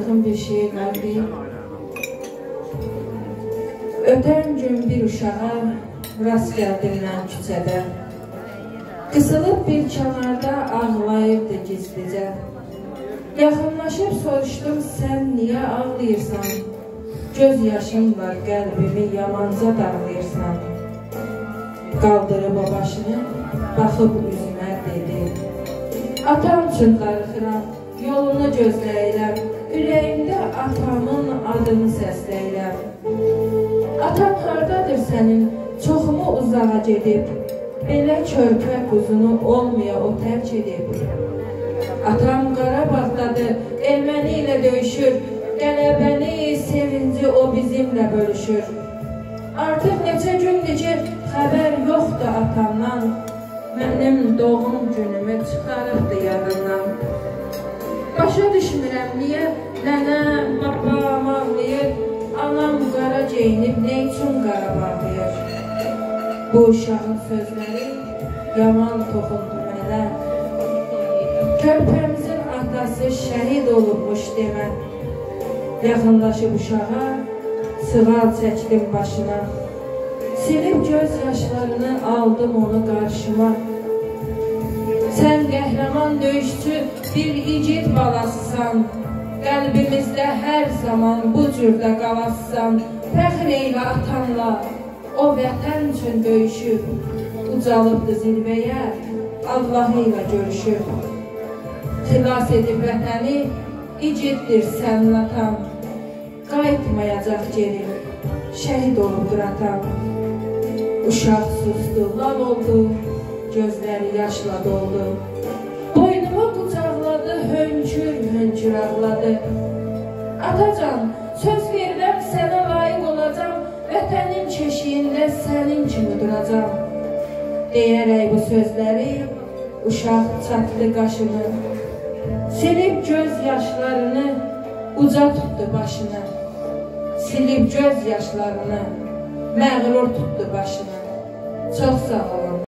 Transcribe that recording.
Yaxın bir şey qalbi. Ötən gün bir uşağa rast gəldim mən küçədə. Qısılıb bir kənarda ağlayırdı gizlicə. Yaxınlaşıb soruşdum, sən niyə ağlayırsan? Göz yaşın var, qəlbimi yamanca dağlayırsan. Qaldırıb o başını, baxıb üzümə dedi. Atam üçün darıxıram, yolunu gözləyirəm, ürəyimdə atamın adını səsləyirəm. Atam hardadır sənin, çoxumu uzağa gedib, belə körpə quzunu olmaya o tərk edib. Atam Qarabağdadır, erməni ilə döyüşür, qələbəni, sevinci o bizimlə bölüşür. Artıq neçə gündür ki, xəbər yoxdur atamdan, mənim doğum günümü çıxarıbdı yadından. Başa düşmürəm, niyə nənəm, babam ağlayır, anam qara geyinib, nə üçün qarabağlayır? Bu uşağın sözləri yaman toxundu mənə. Körpəmizin atası şəhid olubmuş demə. Yaxınlaşıb uşağa, sığal çəkdim başına. Silib göz yaşlarını aldım onu qarşıma. Sən qəhrəman döyüşçü bir igid balasısan. Qəlbimizdə hər zaman bu cürdə qalasısan. Fəxr eylə atanla, o vətən üçün döyüşüb. Ucalıbdı zirvəyə, Allah ilə görüşüb. Xilas edib vətəni, igiddir sənin atan. Qayıtmayacaq geri, şəhid olubdur atam. Uşaq sustu, lal oldu, gözləri yaşla doldu. Boynuma qucaqladı, hönkür, hönkür ağladı. Atacan, söz verirəm sənə layiq olacam, vətənin keşiyində sənin kimi duracam. Deyərək bu sözləri, uşaq çatdı qaşını. Silib göz yaşlarını, uca tutdu başını. Silib göz yaşlarını, məğrur tutdu başını. Çox sağ olun.